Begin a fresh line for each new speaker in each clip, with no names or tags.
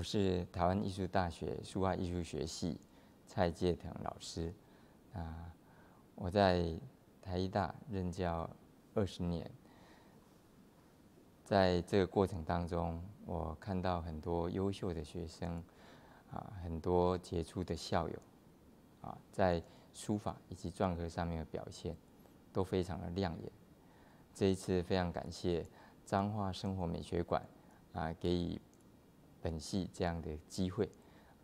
我是台湾艺术大学书画艺术学系蔡介腾老师啊，我在台艺大任教二十年，在这个过程当中，我看到很多优秀的学生啊，很多杰出的校友啊，在书法以及篆刻上面的表现都非常的亮眼。这一次非常感谢彰化生活美学馆啊，给予本系这样的机会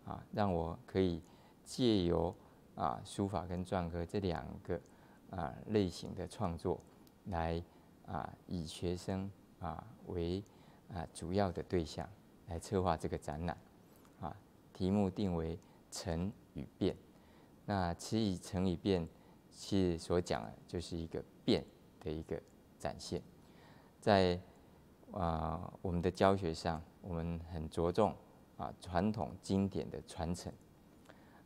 啊，让我可以借由啊书法跟篆刻这两个啊类型的创作，来啊以学生啊为啊主要的对象来策划这个展览啊，题目定为“成与变”。那其以“成与变”其实所讲的就是一个变的一个展现，在啊我们的教学上。我们很着重啊传统经典的传承，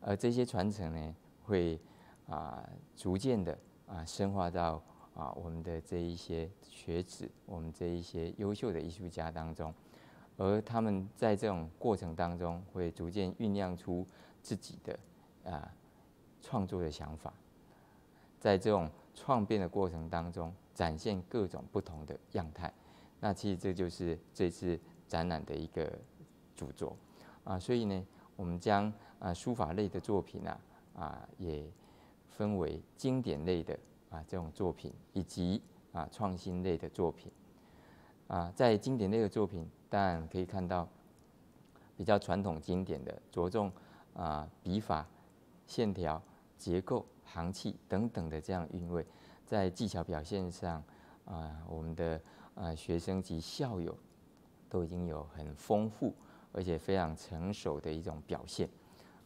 而这些传承呢，会啊逐渐的啊深化到啊我们的这一些学子，我们这一些优秀的艺术家当中，而他们在这种过程当中，会逐渐酝酿出自己的啊创作的想法，在这种创变的过程当中，展现各种不同的样态。那其实这就是这次。展览的一个著作啊，所以呢，我们将啊书法类的作品啊啊也分为经典类的啊这种作品，以及啊创新类的作品啊。在经典类的作品，当然可以看到比较传统经典的，着重啊笔法、线条、结构、行气等等的这样韵味，在技巧表现上啊，我们的啊学生及校友。都已经有很丰富而且非常成熟的一种表现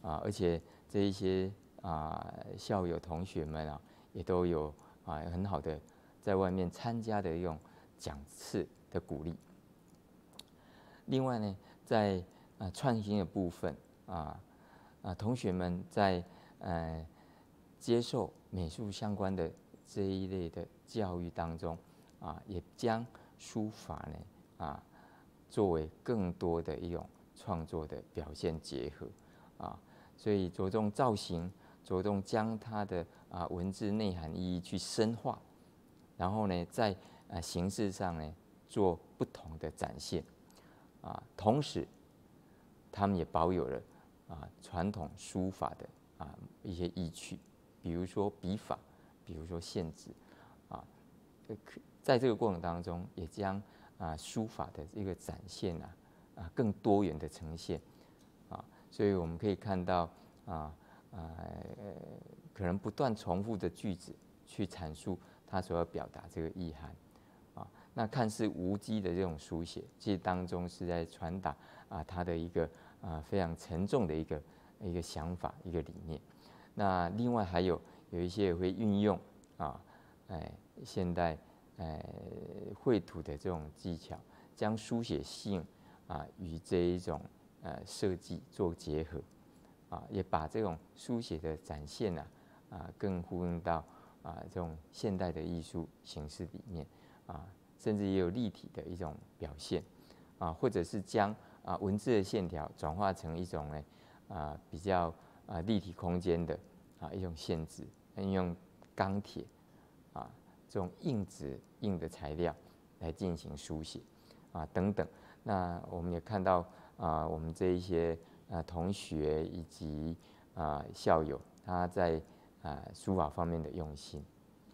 啊，而且这一些啊校友同学们啊，也都有啊很好的在外面参加的一种讲次的鼓励。另外呢，在啊创新的部分啊啊同学们在呃接受美术相关的这一类的教育当中啊，也将书法呢啊。作为更多的一种创作的表现结合啊，所以着重造型，着重将它的啊文字内涵意义去深化，然后呢，在啊形式上呢做不同的展现啊，同时他们也保有了啊传统书法的啊一些意趣，比如说笔法，比如说线字啊，在这个过程当中也将。啊，书法的一个展现啊，啊，更多元的呈现啊，所以我们可以看到啊，呃，可能不断重复的句子去阐述他所要表达这个意涵啊，那看似无机的这种书写，其实当中是在传达啊，他的一个啊非常沉重的一个一个想法一个理念。那另外还有有一些也会运用啊，哎，现代。呃，绘图的这种技巧，将书写性啊与这一种呃设计做结合，啊，也把这种书写的展现呢啊更呼应到啊这种现代的艺术形式里面啊，甚至也有立体的一种表现啊，或者是将啊文字的线条转化成一种呢啊比较啊立体空间的啊一种限制，运用钢铁啊。这种硬纸硬的材料来进行书写啊等等，那我们也看到啊，我们这一些啊同学以及啊校友他在啊书法方面的用心。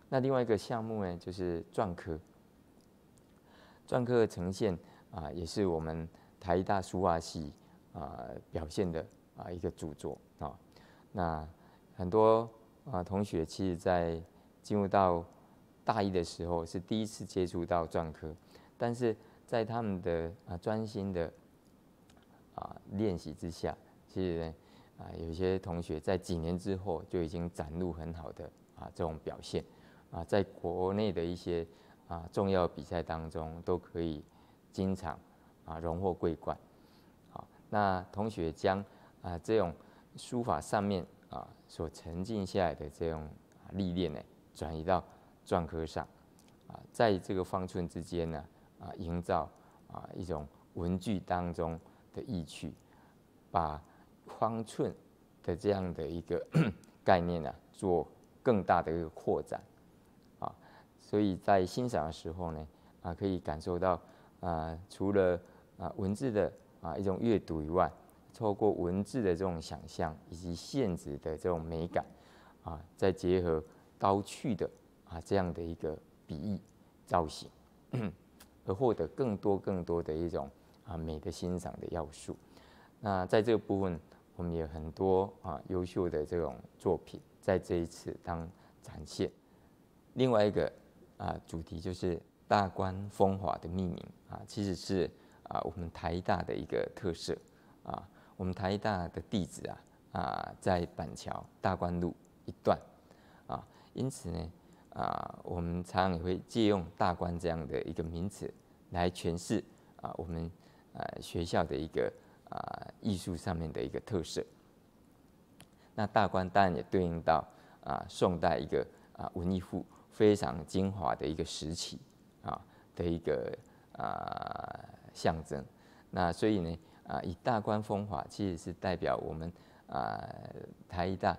那另外一个项目呢，就是篆刻。篆刻的呈现啊，也是我们台大书画系啊表现的啊一个著作啊。那很多啊同学其实在进入到大一的时候是第一次接触到篆刻，但是在他们的啊专心的啊练习之下，其实呢啊有些同学在几年之后就已经展露很好的啊这种表现啊，在国内的一些啊重要比赛当中都可以经常啊荣获桂冠。好，那同学将啊这种书法上面啊所沉浸下来的这种历练呢，转移到篆刻上，啊，在这个方寸之间呢，啊，营造啊一种文句当中的意趣，把方寸的这样的一个 概念呢，做更大的一个扩展啊，所以在欣赏的时候呢，啊，可以感受到啊，除了啊文字的啊一种阅读以外，透过文字的这种想象以及线子的这种美感啊，再结合刀去的啊这样的一个笔意造型，而获得更多更多的一种啊美的欣赏的要素。那在这个部分，我们有很多啊优秀的这种作品在这一次当展现。另外一个啊主题就是大观风华的命名啊，其实是啊我们台大的一个特色啊。我们台大的地址啊啊在板桥大观路一段啊，因此呢啊我们常常也会借用大观这样的一个名词来诠释啊我们呃学校的一个。啊，艺术上面的一个特色。那大观当然也对应到啊，宋代一个啊文艺复非常精华的一个时期啊的一个啊象征。那所以呢啊，以大观风华其实是代表我们啊台大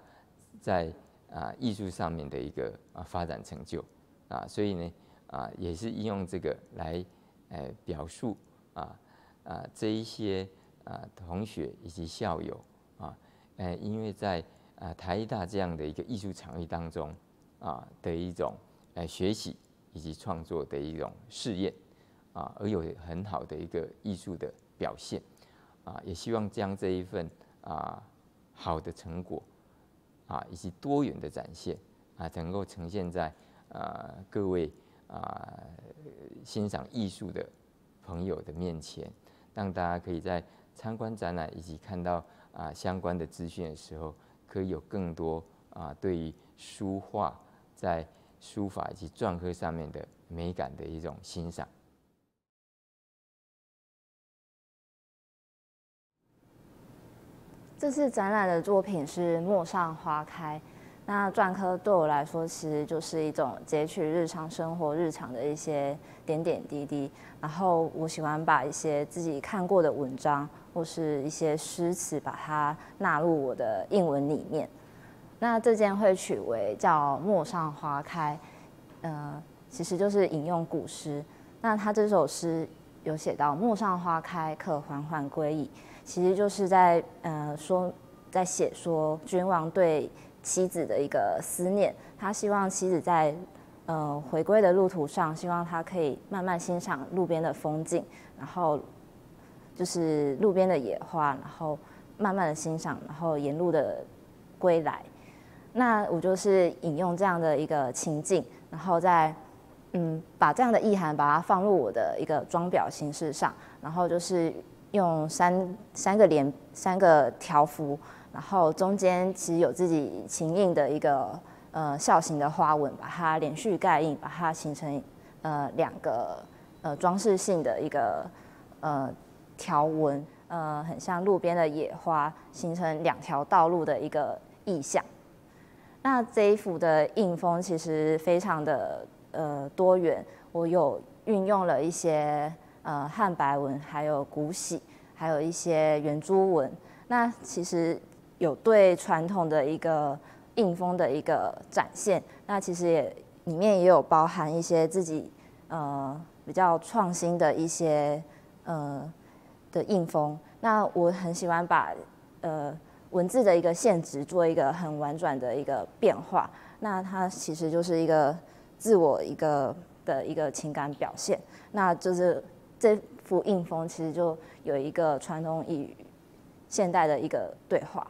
在啊艺术上面的一个啊发展成就啊，所以呢啊也是应用这个来呃表述啊啊这一些。啊，同学以及校友啊，呃，因为在啊台大这样的一个艺术场域当中啊的一种呃学习以及创作的一种试验啊，而有很好的一个艺术的表现啊，也希望将这一份啊好的成果啊以及多元的展现啊，能够呈现在啊各位啊欣赏艺术的朋友的面前，让大家可以在。参观展览以及看到啊相关的资讯的时候，可以有更多啊对于书画在书法以及篆刻上面的美感的一种欣赏。
这次展览的作品是《陌上花开》。那篆刻对我来说，其实就是一种截取日常生活、日常的一些点点滴滴。然后我喜欢把一些自己看过的文章或是一些诗词，把它纳入我的印文里面。那这件会取为叫《陌上花开》，呃，其实就是引用古诗。那他这首诗有写到“陌上花开，可缓缓归矣”，其实就是在呃说，在写说君王对。妻子的一个思念，他希望妻子在呃回归的路途上，希望他可以慢慢欣赏路边的风景，然后就是路边的野花，然后慢慢的欣赏，然后沿路的归来。那我就是引用这样的一个情境，然后再嗯把这样的意涵把它放入我的一个装裱形式上，然后就是用三三个连三个条幅。然后中间其实有自己琴印的一个呃笑形的花纹，把它连续盖印，把它形成呃两个呃装饰性的一个呃条纹，呃很像路边的野花，形成两条道路的一个意象。那这一幅的印风其实非常的呃多元，我有运用了一些呃汉白文，还有古玺，还有一些圆珠纹。那其实。有对传统的一个印风的一个展现，那其实也里面也有包含一些自己呃比较创新的一些呃的印风。那我很喜欢把呃文字的一个线值做一个很婉转的一个变化，那它其实就是一个自我一个的一个情感表现。那就是这幅印风其实就有一个传统与现代的一个对话。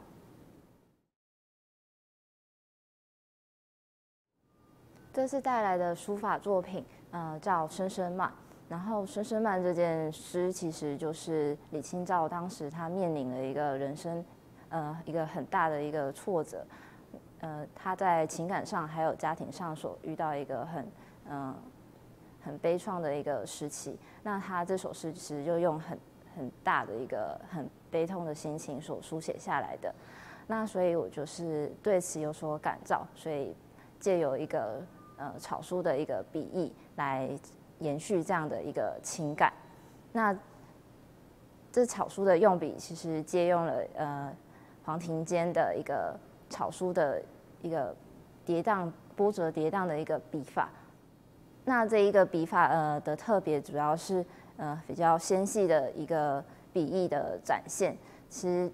这次带来的书法作品，呃，叫《声声慢》。然后《声声慢》这件诗，其实就是李清照当时他面临了一个人生，呃，一个很大的一个挫折，呃，他在情感上还有家庭上所遇到一个很，嗯，很悲怆的一个时期。那他这首诗其实就用很很大的一个很悲痛的心情所书写下来的。那所以我就是对此有所感召，所以借有一个。呃，草书的一个笔意来延续这样的一个情感。那这草书的用笔其实借用了呃黄庭坚的一个草书的一个叠宕波折叠宕的一个笔法。那这一个笔法呃的特别主要是呃比较纤细的一个笔意的展现，其实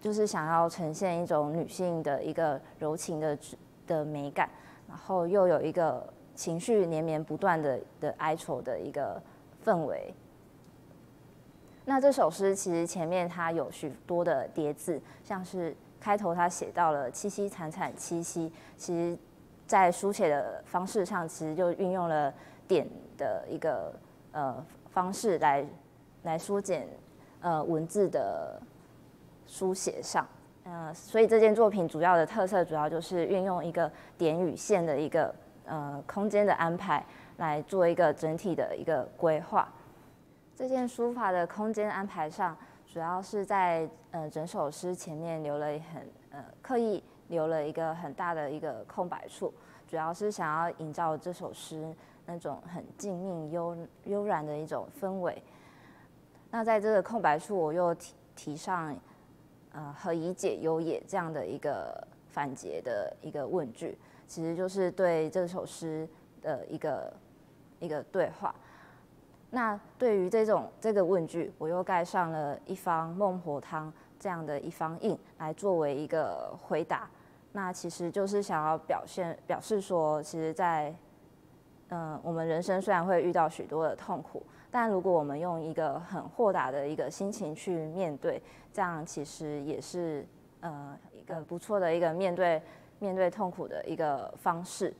就是想要呈现一种女性的一个柔情的的美感，然后又有一个情绪连绵不断的的哀愁的一个氛围。那这首诗其实前面它有许多的叠字，像是开头它写到了凄凄惨惨戚戚，其实。在书写的方式上，其实就运用了点的一个呃方式来来缩减呃文字的书写上，呃，所以这件作品主要的特色主要就是运用一个点与线的一个呃空间的安排来做一个整体的一个规划。这件书法的空间安排上，主要是在呃整首诗前面留了很呃刻意。留了一个很大的一个空白处，主要是想要营造这首诗那种很静谧悠悠然的一种氛围。那在这个空白处，我又提提上呃“何以解忧也”这样的一个反诘的一个问句，其实就是对这首诗的一个一个对话。那对于这种这个问句，我又盖上了一方孟婆汤这样的一方印，来作为一个回答。那其实就是想要表现、表示说，其实，在嗯，我们人生虽然会遇到许多的痛苦，但如果我们用一个很豁达的一个心情去面对，这样其实也是呃一个不错的一个面对面对痛苦的一个方式。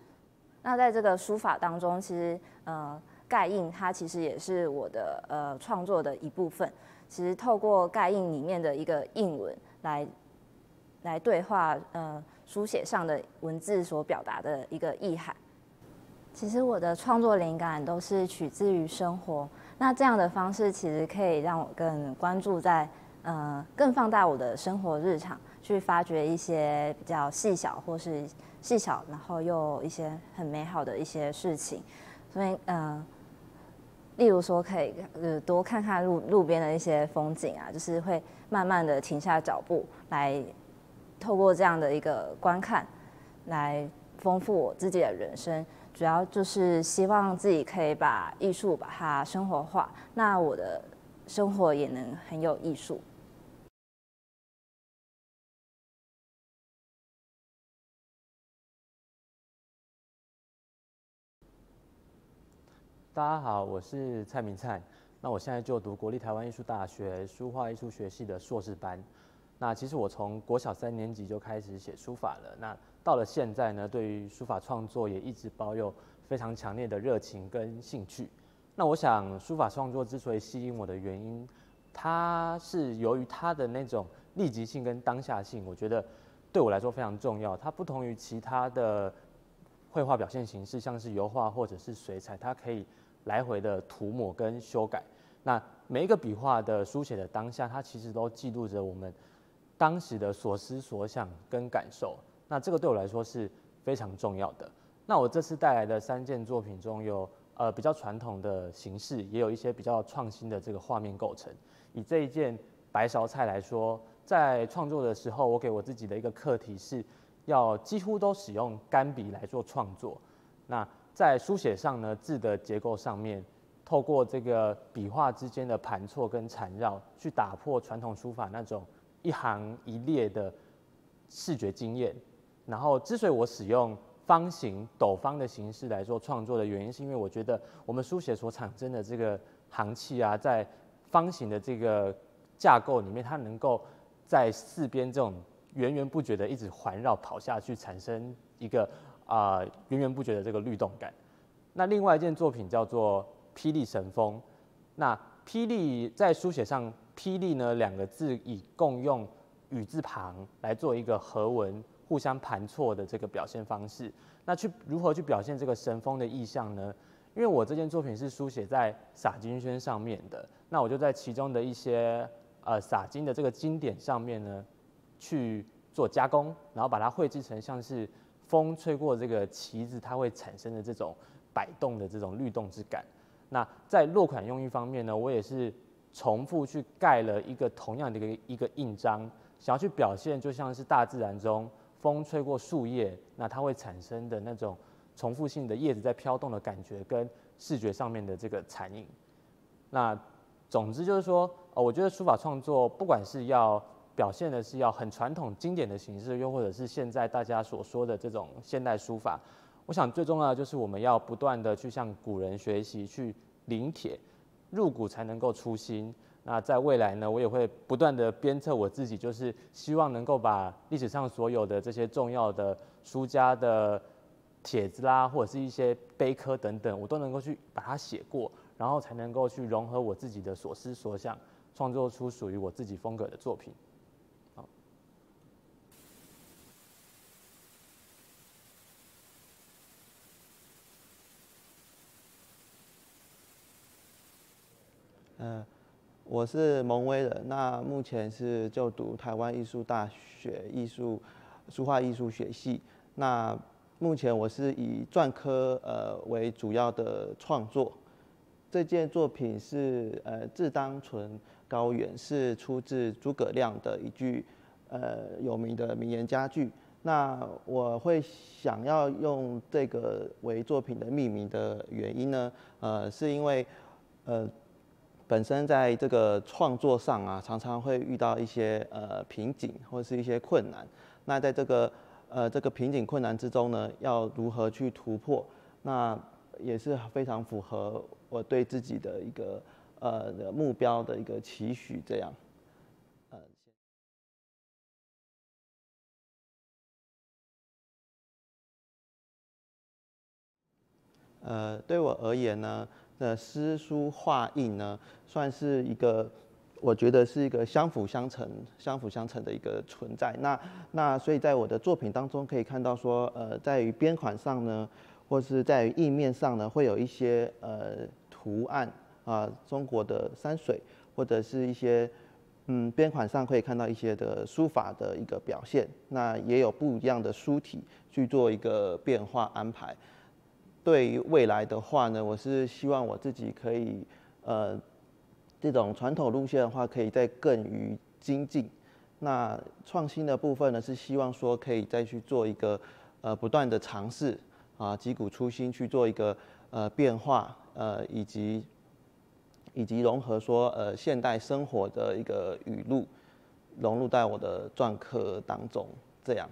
那在这个书法当中，其实呃盖印它其实也是我的呃创作的一部分。其实透过盖印里面的一个印文来来对话呃。书写上的文字所表达的一个意涵，其实我的创作灵感都是取自于生活。那这样的方式其实可以让我更关注在，呃，更放大我的生活日常，去发掘一些比较细小或是细小，然后又一些很美好的一些事情。所以，嗯，例如说可以呃多看看路路边的一些风景啊，就是会慢慢的停下脚步来。透过这样的一个观看，来丰富我自己的人生，主要就是希望自己可以把艺术把它生活化，那我的生活也能很有艺术。
大家好，我是蔡明灿，那我现在就读国立台湾艺术大学书画艺术学系的硕士班。那其实我从国小三年级就开始写书法了。那到了现在呢，对于书法创作也一直保有非常强烈的热情跟兴趣。那我想，书法创作之所以吸引我的原因，它是由于它的那种立即性跟当下性，我觉得对我来说非常重要。它不同于其他的绘画表现形式，像是油画或者是水彩，它可以来回的涂抹跟修改。那每一个笔画的书写的当下，它其实都记录着我们。当时的所思所想跟感受，那这个对我来说是非常重要的。那我这次带来的三件作品中有呃比较传统的形式，也有一些比较创新的这个画面构成。以这一件白芍菜来说，在创作的时候，我给我自己的一个课题是要几乎都使用干笔来做创作。那在书写上呢，字的结构上面，透过这个笔画之间的盘错跟缠绕，去打破传统书法那种。一行一列的视觉经验，然后之所以我使用方形、斗方的形式来做创作的原因，是因为我觉得我们书写所产生的这个行气啊，在方形的这个架构里面，它能够在四边这种源源不绝的一直环绕跑下去，产生一个啊源源不绝的这个律动感。那另外一件作品叫做《霹雳神风》，那霹雳在书写上。霹雳呢两个字以共用雨字旁来做一个合文，互相盘错的这个表现方式。那去如何去表现这个神风的意象呢？因为我这件作品是书写在洒金轩上面的，那我就在其中的一些呃洒金的这个经典上面呢去做加工，然后把它绘制成像是风吹过这个旗子，它会产生的这种摆动的这种律动之感。那在落款用意方面呢，我也是。重复去盖了一个同样的一个一个印章，想要去表现，就像是大自然中风吹过树叶，那它会产生的那种重复性的叶子在飘动的感觉，跟视觉上面的这个残影。那总之就是说，呃，我觉得书法创作不管是要 表现的是要很传统经典的形式，又或者是现在大家所说的这种现代书法，我想最重要的就是我们要不断的去向古人学习，去临帖。入古才能够出新。那在未来呢，我也会不断的鞭策我自己，就是希望能够把历史上所有的这些重要的书家的帖子啦，或者是一些碑刻等等，我都能够去把它写过，然后才能够去融合我自己的所思所想，创作出属于我自己风格的作品。
嗯，我是蒙威人，那目前是就读台湾艺术大学艺术书画艺术学系。那目前我是以篆刻呃为主要的创作。这件作品是呃“自当存高远”，是出自诸葛亮的一句呃有名的名言佳句。那我会想要用这个为作品的命名的原因呢，呃，是因为呃。本身在这个创作上啊，常常会遇到一些呃瓶颈或是一些困难。那在这个呃这个瓶颈困难之中呢，要如何去突破？那也是非常符合我对自己的一个呃目标的一个期许。这样，呃，呃，对我而言呢？的诗书画印呢，算是一个，我觉得是一个相辅相成、相辅相成的一个存在。那那所以在我的作品当中可以看到说，呃，在于边款上呢，或是在于印面上呢，会有一些呃图案啊，中国的山水，或者是一些嗯边款上可以看到一些的书法的一个表现。那也有不一样的书体去做一个变化安排。对于未来的话呢，我是希望我自己可以，呃，这种传统路线的话，可以再更于精进。那创新的部分呢，是希望说可以再去做一个，呃，不断的尝试啊，击鼓初心去做一个呃变化，呃，以及以及融合说呃现代生活的一个语录，融入在我的篆刻当中，这样。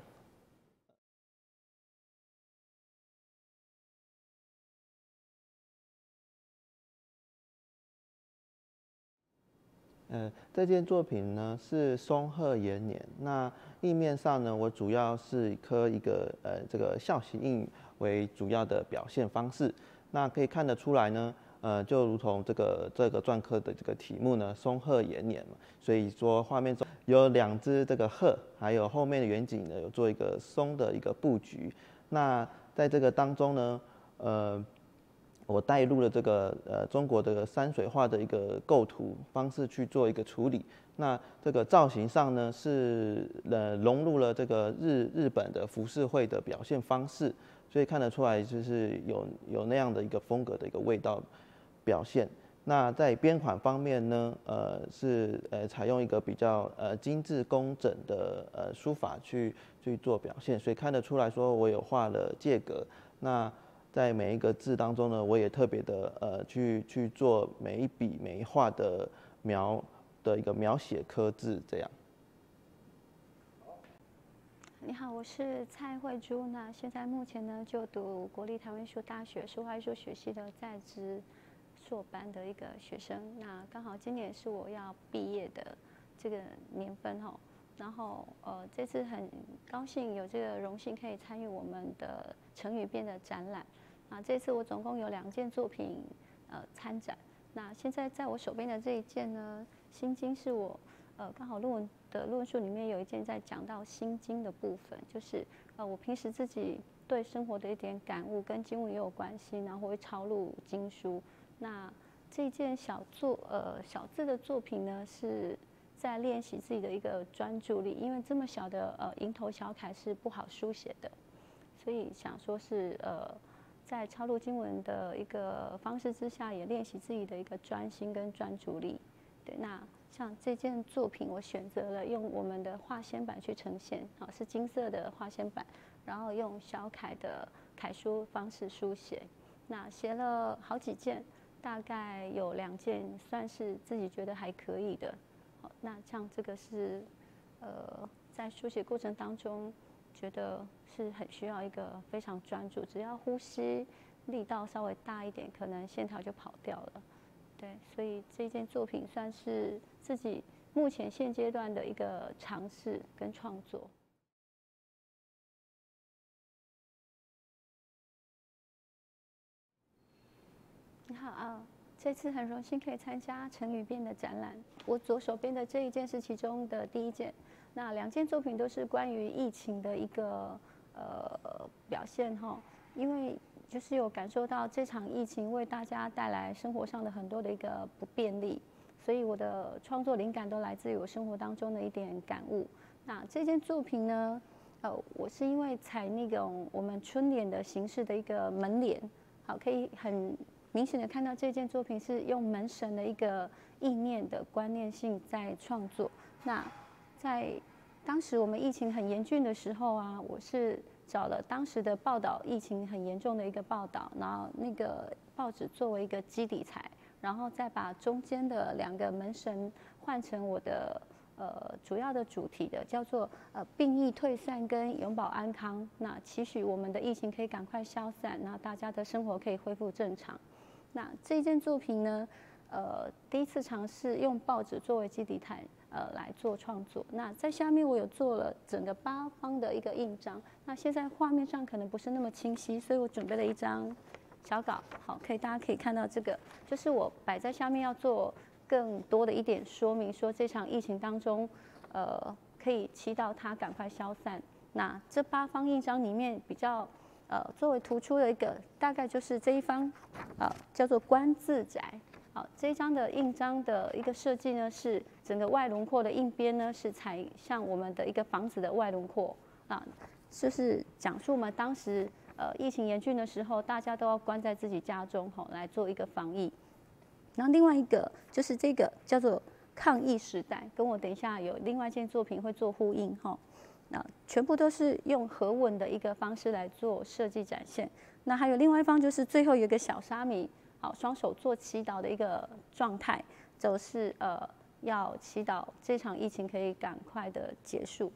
呃，这件作品呢是松鹤延年。那印面上呢，我主要是刻一个呃这个象形印为主要的表现方式。那可以看得出来呢，呃，就如同这个这个篆刻的这个题目呢，松鹤延年嘛。所以说画面中有两只这个鹤，还有后面的远景呢有做一个松的一个布局。那在这个当中呢，呃。我带入了这个呃中国的山水画的一个构图方式去做一个处理，那这个造型上呢是呃融入了这个日日本的浮世绘的表现方式，所以看得出来就是有有那样的一个风格的一个味道表现。那在边款方面呢，呃是呃采用一个比较呃精致工整的呃书法去去做表现，所以看得出来说我有画了借格。那在每一个字当中呢，我也特别的呃去去做每一笔每一画的描的一个描写刻字这样。
你好，我是蔡慧珠，那现在目前呢就读国立台湾艺术大学书画艺术学系的在职硕班的一个学生，那刚好今年是我要毕业的这个年份哦，然后呃这次很高兴有这个荣幸可以参与我们的成语变的展览。啊，这次我总共有两件作品，呃，参展。那现在在我手边的这一件呢，《心经》是我，呃，刚好论文的论述里面有一件在讲到《心经》的部分，就是呃，我平时自己对生活的一点感悟跟经文也有关系，然后会抄录经书。那这件小作，呃，小字的作品呢，是在练习自己的一个专注力，因为这么小的呃蝇头小楷是不好书写的，所以想说是呃。在抄录经文的一个方式之下，也练习自己的一个专心跟专注力。对，那像这件作品，我选择了用我们的画线板去呈现，好，是金色的画线板，然后用小楷的楷书方式书写。那写了好几件，大概有两件算是自己觉得还可以的。好，那像这个是，呃，在书写过程当中，觉得是很需要一个非常专注，只要呼吸力道稍微大一点，可能线条就跑掉了。对，所以这件作品算是自己目前现阶段的一个尝试跟创作。你好啊，这次很荣幸可以参加陈宇编的展览。我左手边的这一件是其中的第一件，那两件作品都是关于疫情的一个呃表现哈，因为。就是有感受到这场疫情为大家带来生活上的很多的一个不便利，所以我的创作灵感都来自于我生活当中的一点感悟。那这件作品呢，呃，我是因为采那种我们春联的形式的一个门帘，好，可以很明显的看到这件作品是用门神的一个意念的观念性在创作。那在当时我们疫情很严峻的时候啊，我是。找了当时的报道，疫情很严重的一个报道，然后那个报纸作为一个基底材，然后再把中间的两个门神换成我的呃主要的主题的，叫做呃病疫退散跟永保安康。那期许我们的疫情可以赶快消散，那大家的生活可以恢复正常。那这件作品呢，呃，第一次尝试用报纸作为基底台。呃，来做创作。那在下面我有做了整个八方的一个印章。那现在画面上可能不是那么清晰，所以我准备了一张小稿，好，可以大家可以看到这个，就是我摆在下面要做更多的一点说明，说这场疫情当中，呃，可以祈祷它赶快消散。那这八方印章里面比较呃作为突出的一个，大概就是这一方，啊，叫做观自宅。这张的印章的一个设计呢，是整个外轮廓的印边呢是采像我们的一个房子的外轮廓啊，就是讲述我们当时呃疫情严峻的时候，大家都要关在自己家中吼来做一个防疫。然后另外一个就是这个叫做抗疫时代，跟我等一下有另外一件作品会做呼应哈。那全部都是用和稳的一个方式来做设计展现。那还有另外一方就是最后有一个小沙弥。好，双手做祈祷的一个状态，就是呃，要祈祷这场疫情可以赶快的结束。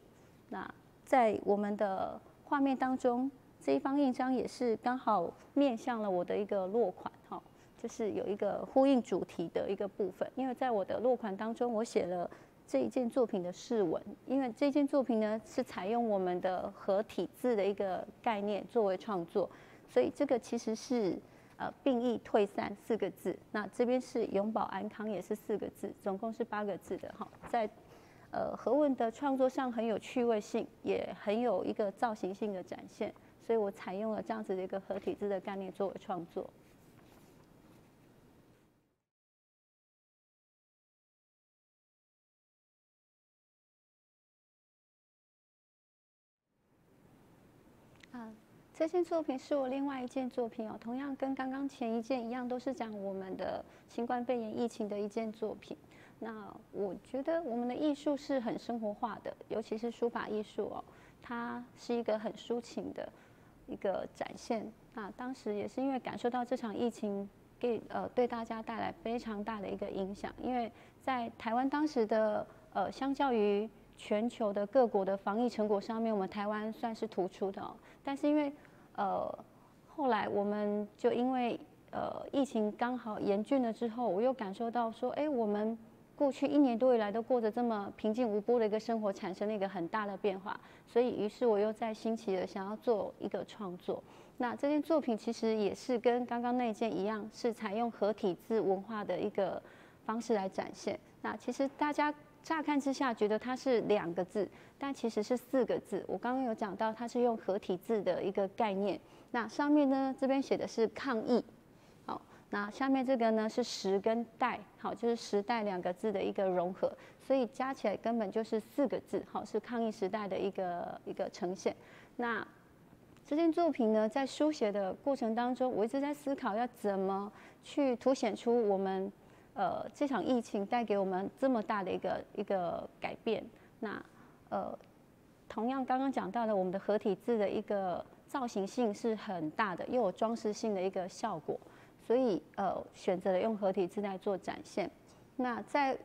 那在我们的画面当中，这一方印章也是刚好面向了我的一个落款，哈，就是有一个呼应主题的一个部分。因为在我的落款当中，我写了这一件作品的释文，因为这件作品呢是采用我们的合体字的一个概念作为创作，所以这个其实是。呃，病疫退散四个字，那这边是永保安康也是四个字，总共是八个字的哈。在呃何文的创作上很有趣味性，也很有一个造型性的展现，所以我采用了这样子的一个合体字的概念作为创作。这件作品是我另外一件作品哦，同样跟刚刚前一件一样，都是讲我们的新冠肺炎疫情的一件作品。那我觉得我们的艺术是很生活化的，尤其是书法艺术哦，它是一个很抒情的一个展现。那当时也是因为感受到这场疫情给呃对大家带来非常大的一个影响，因为在台湾当时的呃相较于全球的各国的防疫成果上面，我们台湾算是突出的哦。但是因为呃，后来我们就因为呃疫情刚好严峻了之后，我又感受到说，哎，我们过去一年多以来都过着这么平静无波的一个生活，产生了一个很大的变化。所以，于是我又在兴起了想要做一个创作。那这件作品其实也是跟刚刚那件一样，是采用合体字文化的一个方式来展现。那其实大家。乍看之下觉得它是两个字，但其实是四个字。我刚刚有讲到，它是用合体字的一个概念。那上面呢，这边写的是抗议，好，那下面这个呢是时跟代，好，就是时代两个字的一个融合，所以加起来根本就是四个字，好，是抗议时代的一个一个呈现。那这件作品呢，在书写的过程当中，我一直在思考要怎么去凸显出我们。呃这场疫情带给我们这么大的一个一个改变。那呃，同样刚刚讲到的，我们的合体字的一个造型性是很大的，又有装饰性的一个效果，所以呃选择了用合体字来做展现。那在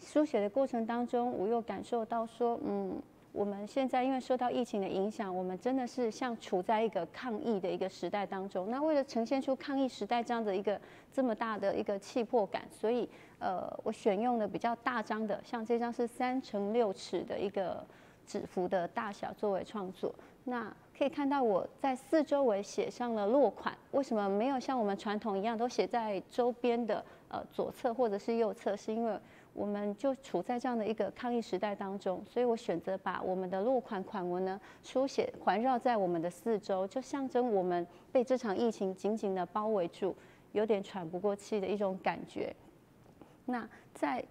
书写的过程当中，我又感受到说，嗯。我们现在因为受到疫情的影响，我们真的是像处在一个抗疫的一个时代当中。那为了呈现出抗疫时代这样的一个这么大的一个气魄感，所以呃，我选用的比较大张的，像这张是三乘六尺的一个纸幅的大小作为创作。那可以看到我在四周围写上了落款，为什么没有像我们传统一样都写在周边的呃左侧或者是右侧？是因为我们就处在这样的一个抗疫时代当中，所以我选择把我们的落款款文呢书写环绕在我们的四周，就象征我们被这场疫情紧紧的包围住，有点喘不过气的一种感觉。那在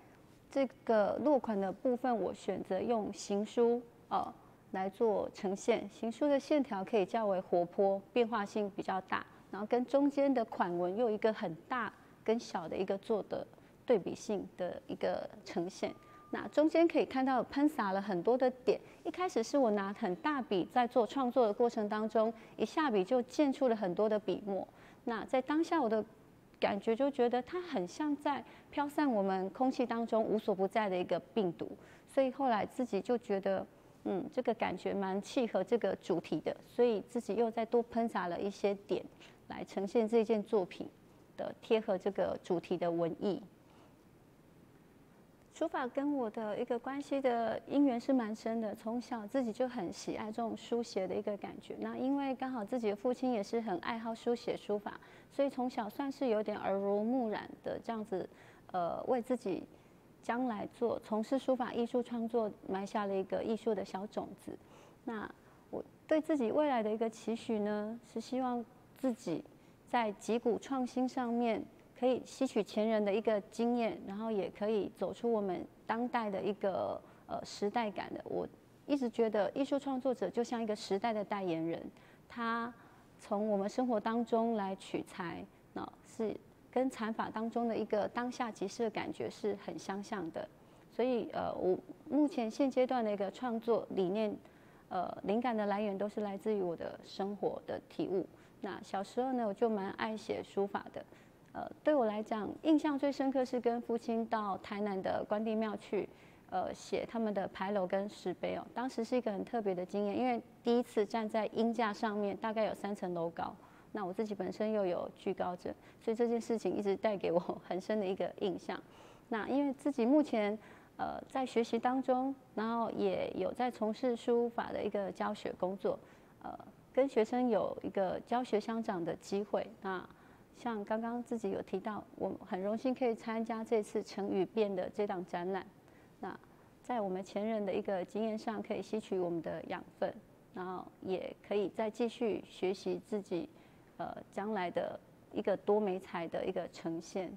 这个落款的部分，我选择用行书呃来做呈现，行书的线条可以较为活泼，变化性比较大，然后跟中间的款文又一个很大跟小的一个做的。对比性的一个呈现，那中间可以看到喷洒了很多的点。一开始是我拿很大笔在做创作的过程当中，一下笔就溅出了很多的笔墨。那在当下我的感觉就觉得它很像在飘散我们空气当中无所不在的一个病毒，所以后来自己就觉得，嗯，这个感觉蛮契合这个主题的，所以自己又再多喷洒了一些点来呈现这件作品的贴合这个主题的文艺。书法跟我的一个关系的因缘是蛮深的，从小自己就很喜爱这种书写的一个感觉。那因为刚好自己的父亲也是很爱好书写书法，所以从小算是有点耳濡目染的这样子，呃，为自己将来做从事书法艺术创作埋下了一个艺术的小种子。那我对自己未来的一个期许呢，是希望自己在击鼓创新上面。可以吸取前人的一个经验，然后也可以走出我们当代的一个呃时代感的。我一直觉得艺术创作者就像一个时代的代言人，他从我们生活当中来取材，那是跟禅法当中的一个当下即时的感觉是很相像的。所以呃，我目前现阶段的一个创作理念，呃，灵感的来源都是来自于我的生活的体悟。那小时候呢，我就蛮爱写书法的。呃，对我来讲，印象最深刻是跟父亲到台南的关帝庙去，呃，写他们的牌楼跟石碑哦。当时是一个很特别的经验，因为第一次站在鹰架上面，大概有三层楼高。那我自己本身又有惧高症，所以这件事情一直带给我很深的一个印象。那因为自己目前呃在学习当中，然后也有在从事书法的一个教学工作，呃，跟学生有一个教学相长的机会。那像刚刚自己有提到，我很荣幸可以参加这次成语变的这档展览。那在我们前人的一个经验上，可以吸取我们的养分，然后也可以再继续学习自己，呃，将来的一个多媒材的一个呈现。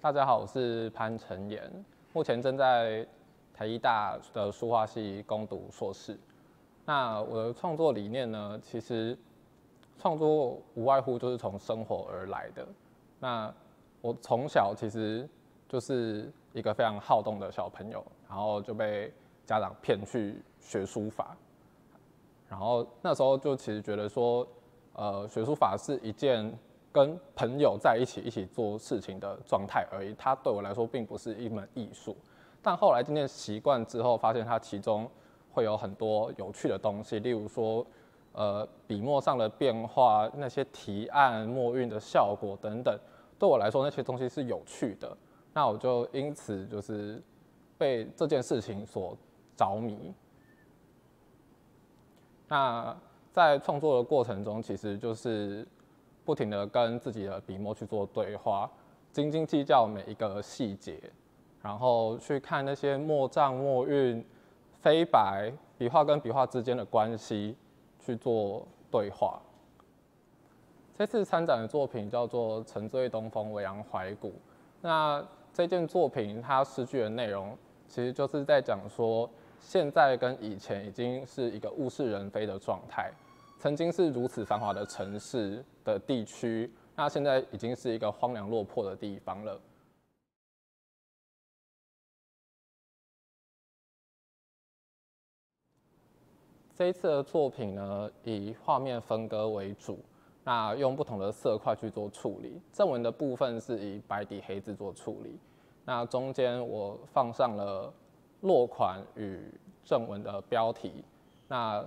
大家好，我是潘成言，目前正在台医大的书画系攻读硕士。那我的创作理念呢，其实创作无外乎就是从生活而来的。那我从小其实就是一个非常好动的小朋友，然后就被家长骗去学书法，然后那时候就其实觉得说，呃，学书法是一件。跟朋友在一起一起做事情的状态而已，它对我来说并不是一门艺术。但后来渐渐习惯之后，发现它其中会有很多有趣的东西，例如说，呃，笔墨上的变化，那些提按、墨韵的效果等等，对我来说那些东西是有趣的。那我就因此就是被这件事情所着迷。那在创作的过程中，其实就是。不停的跟自己的笔墨去做对话，斤斤计较每一个细节，然后去看那些墨障、墨韵、飞白，笔画跟笔画之间的关系去做对话。这次参展的作品叫做《沉醉东风，维扬怀古》，那这件作品它诗句的内容，其实就是在讲说，现在跟以前已经是一个物是人非的状态。曾经是如此繁华的城市的地区，那现在已经是一个荒凉落魄的地方了。这一次的作品呢，以画面分割为主，那用不同的色块去做处理。正文的部分是以白底黑字做处理，那中间我放上了落款与正文的标题，那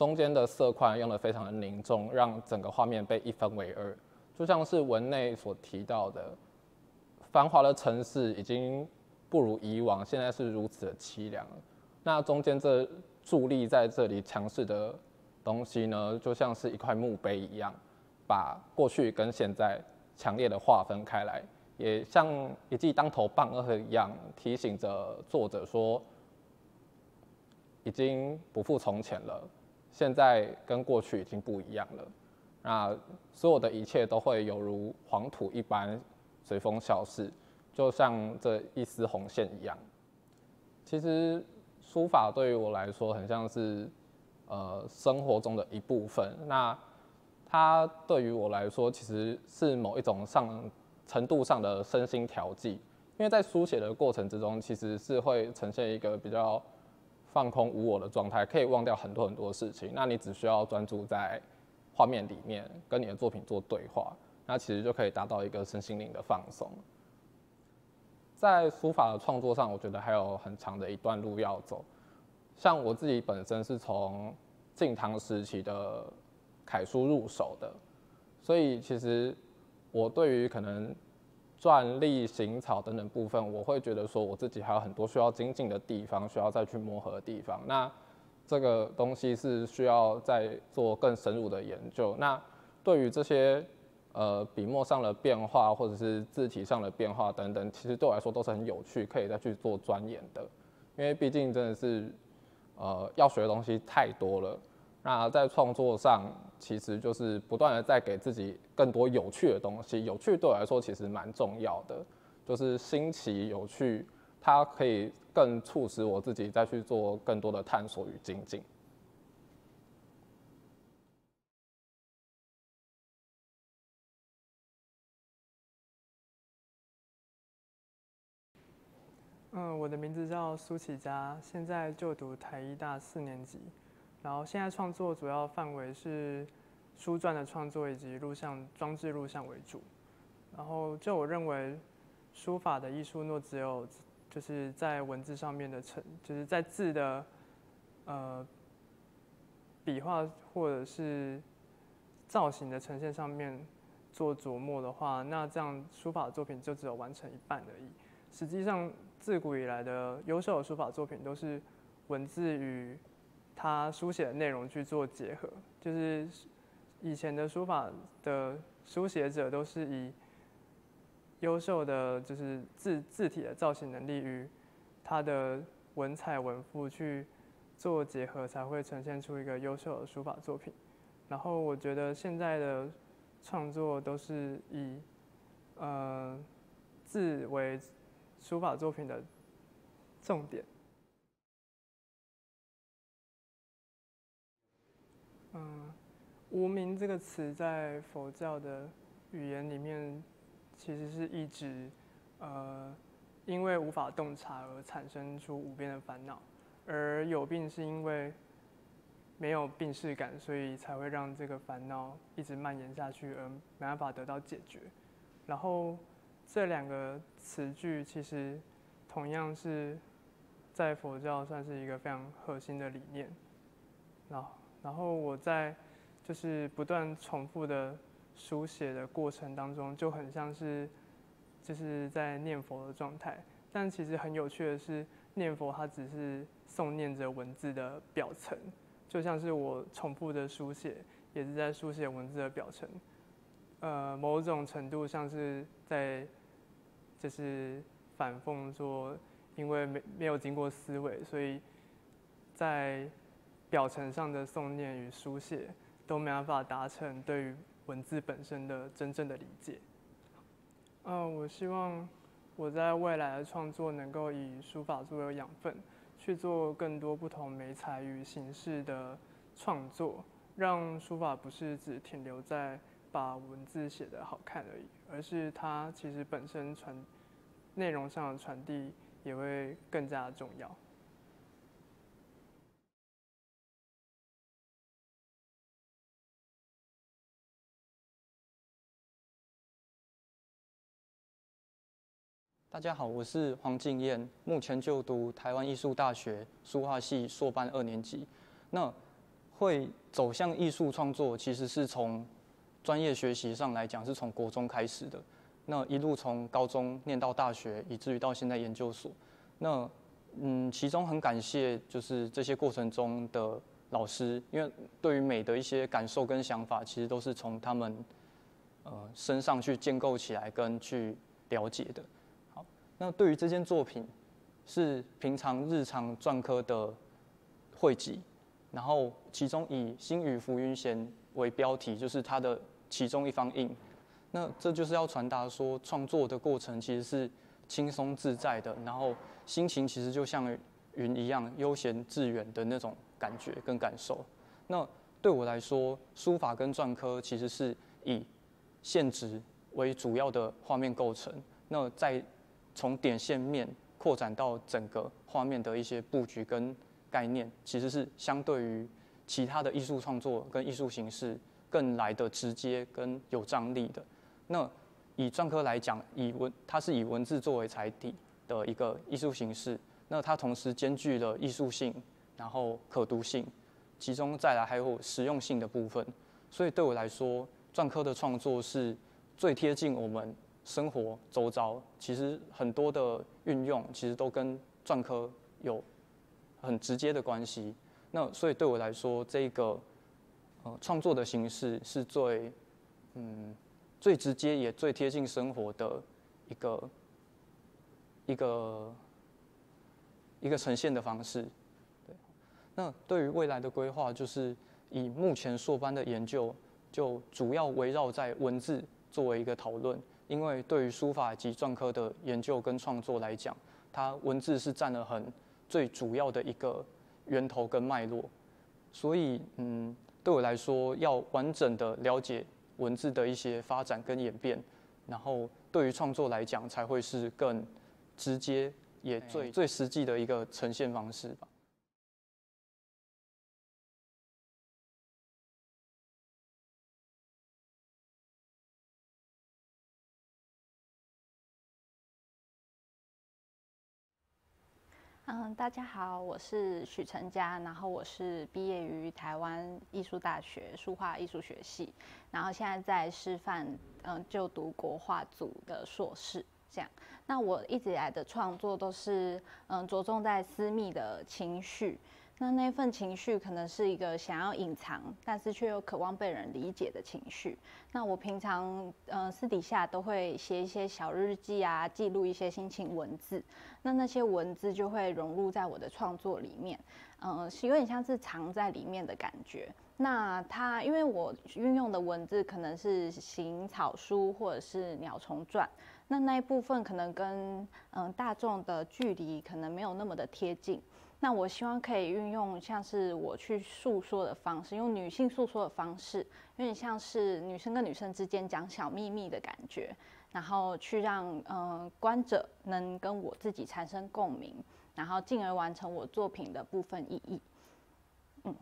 中间的色块用的非常的凝重，让整个画面被一分为二，就像是文内所提到的，繁华的城市已经不如以往，现在是如此的凄凉。那中间这伫立在这里强势的东西呢，就像是一块墓碑一样，把过去跟现在强烈的划分开来，也像一记当头棒喝一样，提醒着作者说，已经不复从前了，现在跟过去已经不一样了。那所有的一切都会犹如黄土一般随风消逝，就像这一丝红线一样。其实。书法对于我来说，很像是呃生活中的一部分。那它对于我来说，其实是某一种上程度上的身心调剂。因为在书写的过程之中，其实是会呈现一个比较放空无我的状态，可以忘掉很多很多事情。那你只需要专注在画面里面，跟你的作品做对话，那其实就可以达到一个身心灵的放松。在书法的创作上，我觉得还有很长的一段路要走。像我自己本身是从晋唐时期的楷书入手的，所以其实我对于可能篆隶行草等等部分，我会觉得说我自己还有很多需要精进的地方，需要再去磨合的地方。那这个东西是需要再做更深入的研究。那对于这些。呃，笔墨上的变化，或者是字体上的变化等等，其实对我来说都是很有趣，可以再去做钻研的。因为毕竟真的是，呃，要学的东西太多了。那在创作上，其实就是不断的在给自己更多有趣的东西。有趣对我来说其实蛮重要的，就是新奇有趣，它可以更促使我自己再去做更多的探索与精进。
嗯，我的名字叫苏启佳，现在就读台医大四年级，然后现在创作主要范围是书传的创作以及录像装置录像为主。然后就我认为，书法的艺术若只有就是在文字上面的呈，就是在字的呃笔画或者是造型的呈现上面做琢磨的话，那这样书法作品就只有完成一半而已。实际上。自古以来的优秀的书法作品都是文字与他书写的内容去做结合，就是以前的书法的书写者都是以优秀的就是字字体的造型能力与他的文采文赋去做结合，才会呈现出一个优秀的书法作品。然后我觉得现在的创作都是以呃字为书法作品的重点，嗯，无名这个词在佛教的语言里面，其实是一直，呃，因为无法洞察而产生出无边的烦恼，而有病是因为没有病视感，所以才会让这个烦恼一直蔓延下去，而没办法得到解决，然后。这两个词句其实同样是在佛教算是一个非常核心的理念。然后，然后我在就是不断重复的书写的过程当中，就很像是就是在念佛的状态。但其实很有趣的是，念佛它只是诵念着文字的表层，就像是我重复的书写，也是在书写文字的表层。呃，某种程度像是在。就是反讽说，因为没没有经过思维，所以在表层上的诵念与书写都没办法达成对于文字本身的真正的理解。嗯，我希望我在未来的创作能够以书法作为养分，去做更多不同媒材与形式的创作，让书法不是只停留在把文字写得好看而已，而是它其实本身传内容上的传递也会更加重要。
大家好，我是黄敬燕，目前就读台湾艺术大学书画系硕班二年级。那会走向艺术创作，其实是从专业学习上来讲，是从国中开始的。那一路从高中念到大学，以至于到现在研究所。那嗯，其中很感谢就是这些过程中的老师，因为对于美的一些感受跟想法，其实都是从他们呃身上去建构起来跟去了解的。那对于这件作品，是平常日常篆刻的汇集，然后其中以“星宇浮云闲”为标题，就是它的其中一方印。那这就是要传达说，创作的过程其实是轻松自在的，然后心情其实就像云一样悠闲致远的那种感觉跟感受。那对我来说，书法跟篆刻其实是以线值为主要的画面构成。那在从点线面扩展到整个画面的一些布局跟概念，其实是相对于其他的艺术创作跟艺术形式更来的直接跟有张力的。那以篆刻来讲，以文它是以文字作为载体的一个艺术形式，那它同时兼具了艺术性，然后可读性，其中再来还有实用性的部分。所以对我来说，篆刻的创作是最贴近我们。生活周遭其实很多的运用，其实都跟篆刻有很直接的关系。那所以对我来说，这个呃创作的形式是最嗯最直接也最贴近生活的一个一个一个呈现的方式。对。那对于未来的规划，就是以目前硕班的研究，就主要围绕在文字作为一个讨论。因为对于书法及篆刻的研究跟创作来讲，它文字是占了很最主要的一个源头跟脉络，所以嗯，对我来说，要完整的了解文字的一些发展跟演变，然后对于创作来讲，才会是更直接也最最实际的一个呈现方式吧。
嗯，大家好，我是许成佳，然后我是毕业于台湾艺术大学书画艺术学系，然后现在在师范嗯就读国画组的硕士，这样。那我一直以来的创作都是嗯着重在私密的情绪。那那份情绪可能是一个想要隐藏，但是却又渴望被人理解的情绪。那我平常呃私底下都会写一些小日记啊，记录一些心情文字。那那些文字就会融入在我的创作里面，嗯，是有点像是藏在里面的感觉。那它因为我运用的文字可能是行草书或者是鸟虫传，那那一部分可能跟嗯大众的距离可能没有那么的贴近。那我希望可以运用像是我去诉说的方式，用女性诉说的方式，有点像是女生跟女生之间讲小秘密的感觉，然后去让嗯观者能跟我自己产生共鸣，然后进而完成我作品的部分意义。嗯。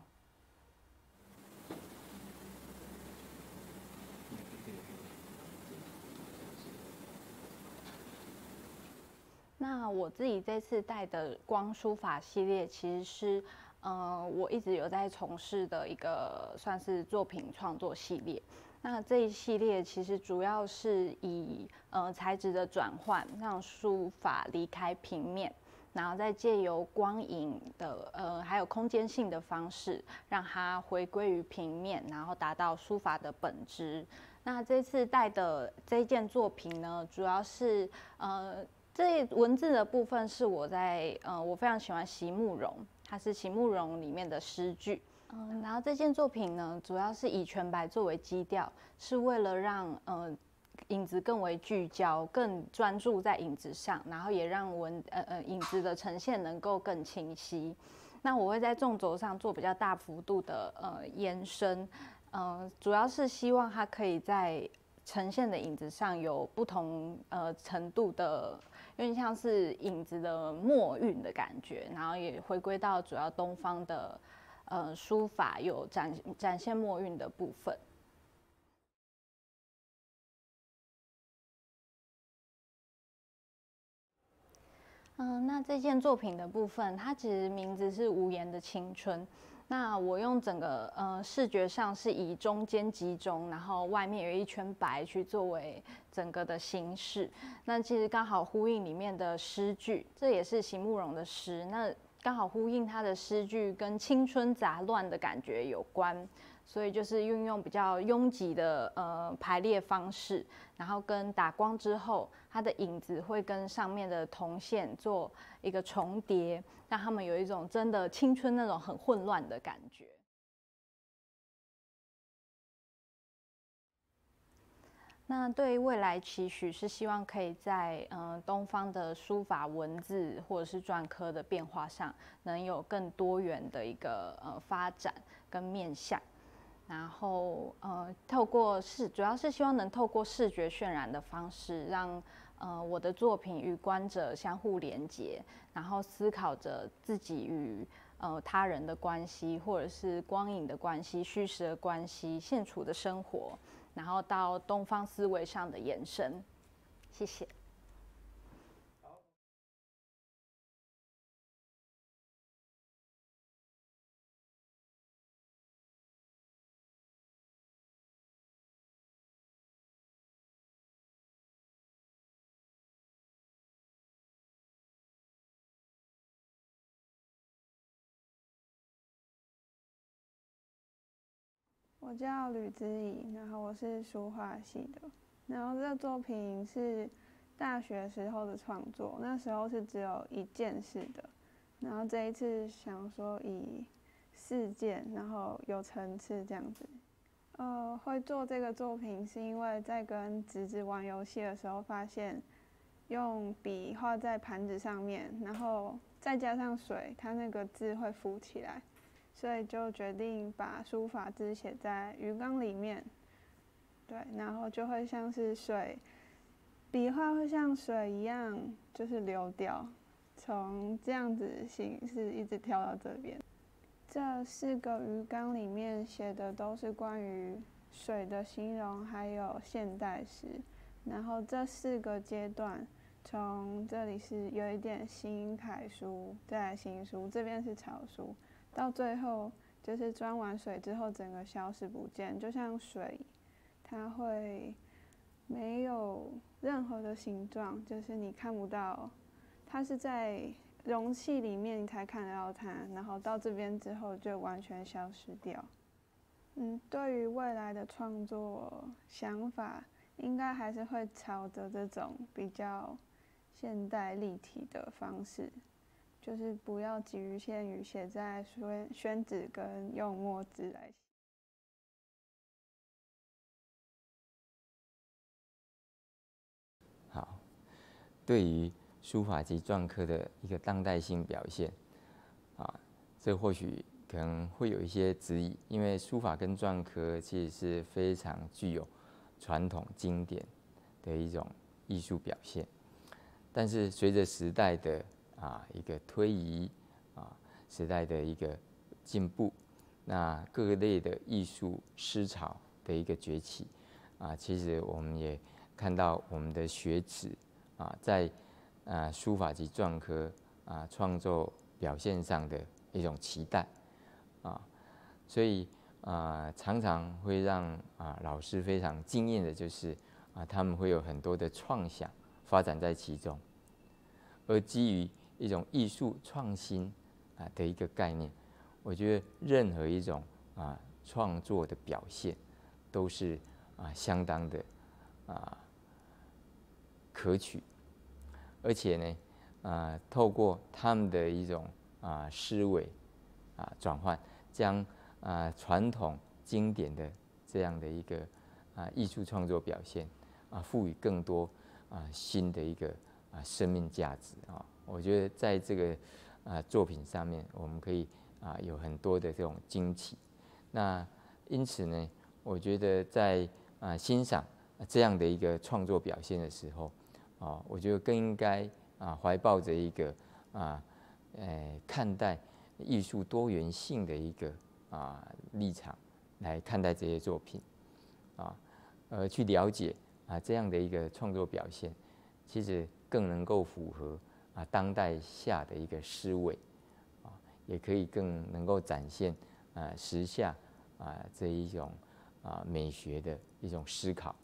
那我自己这次带的光书法系列，其实是，呃，我一直有在从事的一个算是作品创作系列。那这一系列其实主要是以，呃，材质的转换，让书法离开平面，然后再借由光影的，呃，还有空间性的方式，让它回归于平面，然后达到书法的本质。那这次带的这件作品呢，主要是，呃。这文字的部分是我在，呃，我非常喜欢席慕容，它是席慕容里面的诗句，嗯，然后这件作品呢，主要是以全白作为基调，是为了让，呃，影子更为聚焦，更专注在影子上，然后也让文呃呃影子的呈现能够更清晰。那我会在纵轴上做比较大幅度的呃延伸，嗯，主要是希望它可以在呈现的影子上有不同呃程度的，有点像是影子的墨韵的感觉，然后也回归到主要东方的呃书法有展展现墨韵的部分。嗯，那这件作品的部分，它其实名字是《无言的青春》。那我用整个呃视觉上是以中间集中，然后外面有一圈白去作为整个的形式。那其实刚好呼应里面的诗句，这也是席慕容的诗。那刚好呼应他的诗句跟青春杂乱的感觉有关。所以就是运用比较拥挤的呃排列方式，然后跟打光之后，它的影子会跟上面的铜线做一个重叠，让他们有一种真的青春那种很混乱的感觉。那对于未来期许是希望可以在嗯东方的书法文字或者是篆刻的变化上，能有更多元的一个呃发展跟面向。然后，呃，透过视，主要是希望能透过视觉渲染的方式，让呃我的作品与观者相互连接，然后思考着自己与呃他人的关系，或者是光影的关系、虚实的关系、现处的生活，然后到东方思维上的延伸。谢谢。
我叫吕之怡，然后我是书画系的，然后这个作品是大学时候的创作，那时候是只有一件式的，然后这一次想说以四件，然后有层次这样子。呃，会做这个作品是因为在跟侄子玩游戏的时候，发现用笔画在盘子上面，然后再加上水，它那个字会浮起来。所以就决定把书法字写在鱼缸里面，对，然后就会像是水，笔画会像水一样，就是流掉，从这样子形式一直跳到这边。这四个鱼缸里面写的都是关于水的形容，还有现代诗。然后这四个阶段，从这里是有一点新楷书，再来新书，这边是草书。到最后就是装完水之后，整个消失不见，就像水，它会没有任何的形状，就是你看不到，它是在容器里面你才看得到它，然后到这边之后就完全消失掉。嗯，对于未来的创作想法，应该还是会朝着这种比较现代立体的方式。就是不要局限于写在宣宣纸跟用墨汁来写。
好，对于书法及篆刻的一个当代性表现，啊，这或许可能会有一些质疑，因为书法跟篆刻其实是非常具有传统经典的一种艺术表现，但是随着时代的啊，一个推移啊，时代的一个进步，那各类的艺术思潮的一个崛起啊，其实我们也看到我们的学子啊，在啊书法及篆刻啊创作表现上的一种期待啊，所以啊常常会让啊老师非常惊艳的，就是啊他们会有很多的创想发展在其中，而基于一种艺术创新啊的一个概念，我觉得任何一种啊创作的表现都是啊相当的啊可取，而且呢啊透过他们的一种啊思维啊转换，将啊传统经典的这样的一个啊艺术创作表现啊赋予更多啊新的一个啊生命价值啊。我觉得在这个啊作品上面，我们可以啊有很多的这种惊奇。那因此呢，我觉得在啊欣赏这样的一个创作表现的时候，啊，我觉得更应该啊怀抱着一个啊，呃看待艺术多元性的一个啊立场来看待这些作品，啊，呃去了解啊这样的一个创作表现，其实更能够符合啊当代下的一个思维，啊，也可以更能够展现。啊，时下啊这一种啊美学的一种思考。